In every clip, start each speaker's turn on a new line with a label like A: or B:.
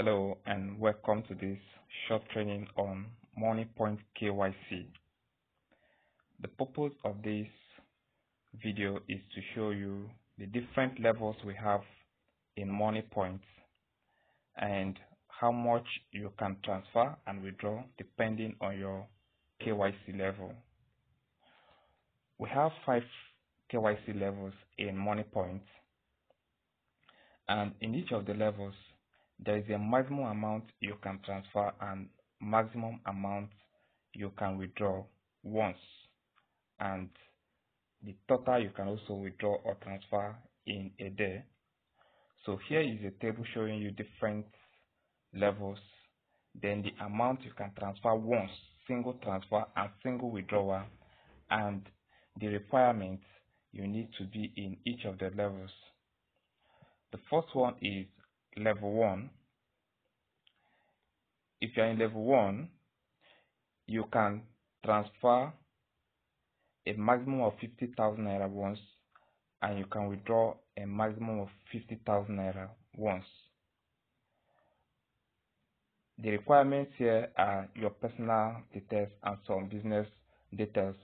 A: Hello and welcome to this short training on MoniePoint KYC. The purpose of this video is to show you the different levels we have in MoniePoint and how much you can transfer and withdraw depending on your KYC level. We have five KYC levels in MoniePoint and in each of the levels there is a maximum amount you can transfer and maximum amount you can withdraw once. And the total you can also withdraw or transfer in a day. So here is a table showing you different levels. Then the amount you can transfer once single transfer and single withdrawal. And the requirements you need to be in each of the levels. The first one is level 1 if you are in level 1 you can transfer a maximum of 50,000 naira once and you can withdraw a maximum of 50,000 naira once. The requirements here are your personal details and some business details.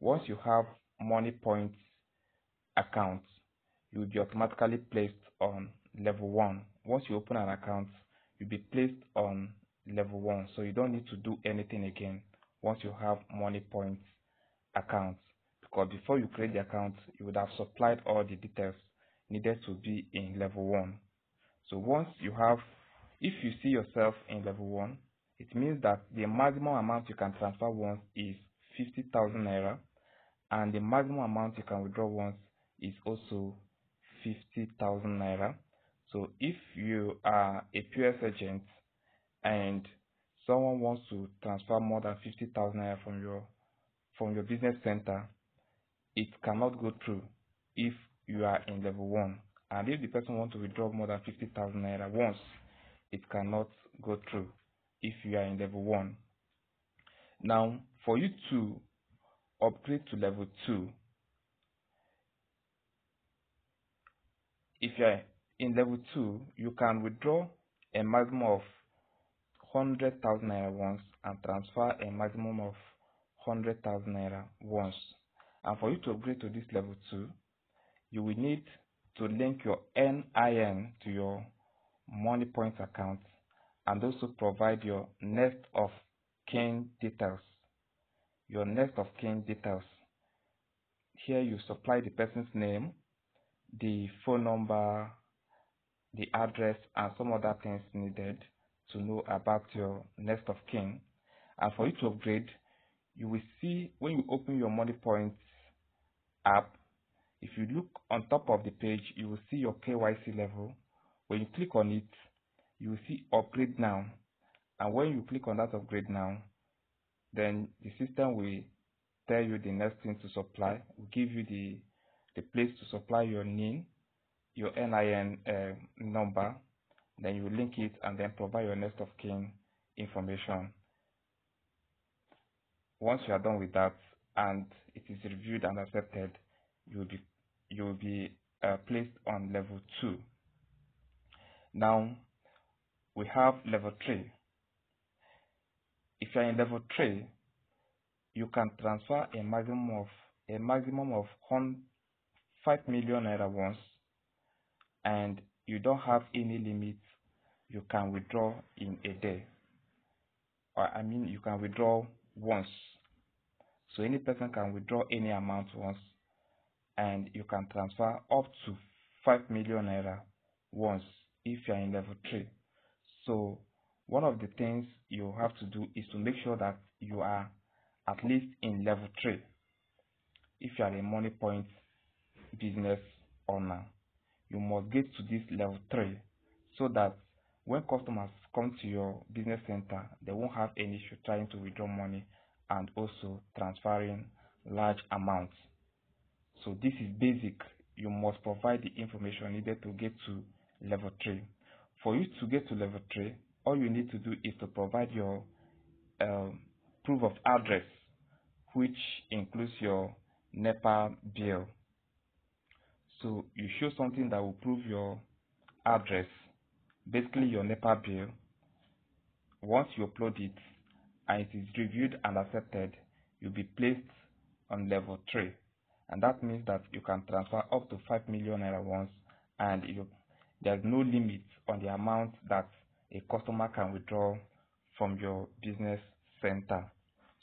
A: Once you have MoniePoint's account you will be automatically placed on level 1 once you open an account you'll be placed on level 1 so you don't need to do anything again once you have MoniePoint's account. Because before you create the account you would have supplied all the details needed to be in level 1 so once you have if you see yourself in level 1 it means that the maximum amount you can transfer once is 50,000 naira and the maximum amount you can withdraw once is also 50,000 naira so if you are a POS agent and someone wants to transfer more than 50,000 naira from your from your business center, it cannot go through if you are in level 1. And if the person wants to withdraw more than 50,000 naira once, it cannot go through if you are in level 1. Now, for you to upgrade to level 2, if you are in level 2, you can withdraw a maximum of 100,000 naira once and transfer a maximum of 100,000 naira once. And for you to upgrade to this level 2, you will need to link your NIN to your MoniePoint account and also provide your next of kin details. Your next of kin details. Here you supply the person's name, the phone number, the address, and some other things needed to know about your next of kin. And for you to upgrade, you will see when you open your MoniePoint's app, if you look on top of the page, you will see your KYC level. When you click on it, you will see upgrade now. And when you click on that upgrade now, then the system will tell you the next thing to supply, will give you the, the place to supply your NIN, your NIN uh, number, then you link it and then provide your next of kin information. Once you are done with that and it is reviewed and accepted, you will be you will be uh, placed on level 2. Now we have level 3. If you are in level 3, you can transfer a maximum of a maximum of 5 million naira once and you don't have any limit you can withdraw in a day. Or i mean you can withdraw once. So any person can withdraw any amount once and you can transfer up to 5 million naira once if you are in level 3 so one of the things you have to do is to make sure that you are at least in level 3 if you are a MoniePoint business owner you must get to this level 3 so that when customers come to your business center, they won't have any issue trying to withdraw money and also transferring large amounts. So this is basic. You must provide the information needed to get to level 3. For you to get to level 3, all you need to do is to provide your um, proof of address, which includes your NEPA bill. So you show something that will prove your address basically your NEPA bill. Once you upload it and it is reviewed and accepted, you'll be placed on level 3. And that means that you can transfer up to 5 million naira once and you, there's no limit on the amount that a customer can withdraw from your business center.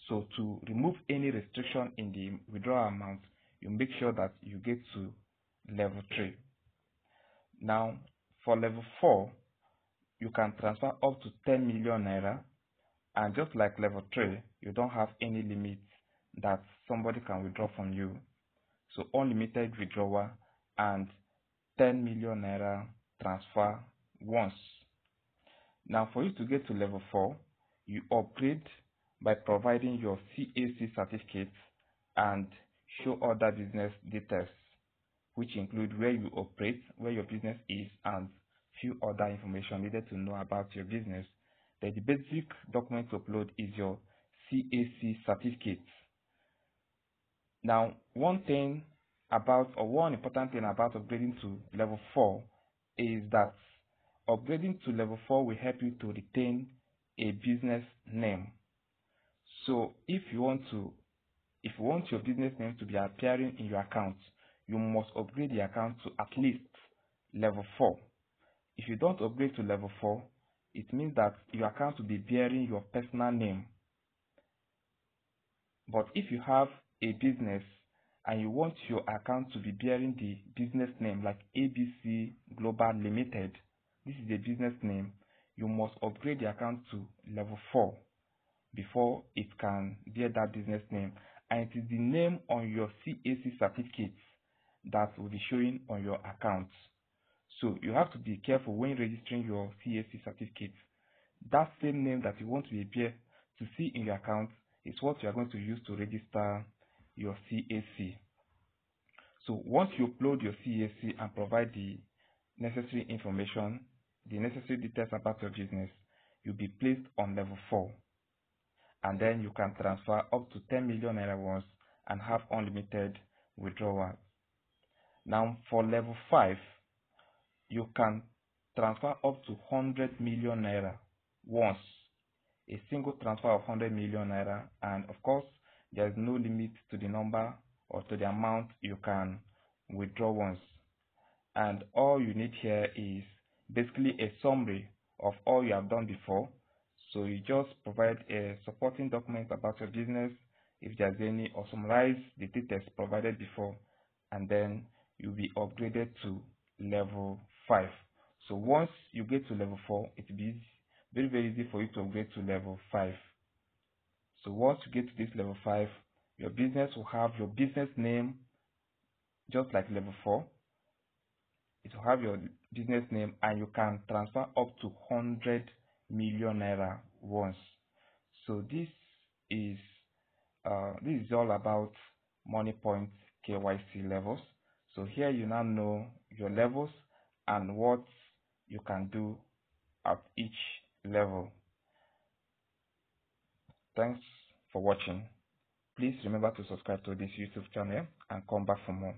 A: So to remove any restriction in the withdrawal amount, you make sure that you get to level 3. Now, for level 4, you can transfer up to 10 million naira and just like level 3, you don't have any limit that somebody can withdraw from you. So unlimited withdrawal and 10 million naira transfer once. Now for you to get to level 4, you upgrade by providing your CAC certificate and show other business details, which include where you operate, where your business is, and few other information needed to know about your business. Then the basic document to upload is your CAC certificate. Now, one thing about, or one important thing about upgrading to level 4 is that upgrading to level 4 will help you to retain a business name. So if you want to, if you want your business name to be appearing in your account, you must upgrade the account to at least level 4. If you don't upgrade to level 4, it means that your account will be bearing your personal name. But if you have a business and you want your account to be bearing the business name like ABC Global Limited, this is a business name, you must upgrade the account to level 4 before it can bear that business name. And it is the name on your CAC certificate that will be showing on your account. So you have to be careful when registering your CAC certificate. That same name that you want to appear to see in your account is what you are going to use to register your CAC. So once you upload your CAC and provide the necessary information, the necessary details about your business, you'll be placed on level 4. And then you can transfer up to 10 million naira once and have unlimited withdrawal. Now for level 5, you can transfer up to 100 million naira once. A single transfer of 100 million naira and of course there is no limit to the number or to the amount you can withdraw once. And all you need here is basically a summary of all you have done before. So you just provide a supporting document about your business if there's any or summarize the details provided before and then you'll be upgraded to level 5. So once you get to level 4, it be very very easy for you to upgrade to level 5. So once you get to this level 5, your business will have your business name just like level 4. It will have your business name and you can transfer up to 100 million naira once. So this is uh, this is all about MoniePoint KYC levels. So here you now know your levels and what you can do at each level. Thanks for watching. Please remember to subscribe to this YouTube channel and come back for more.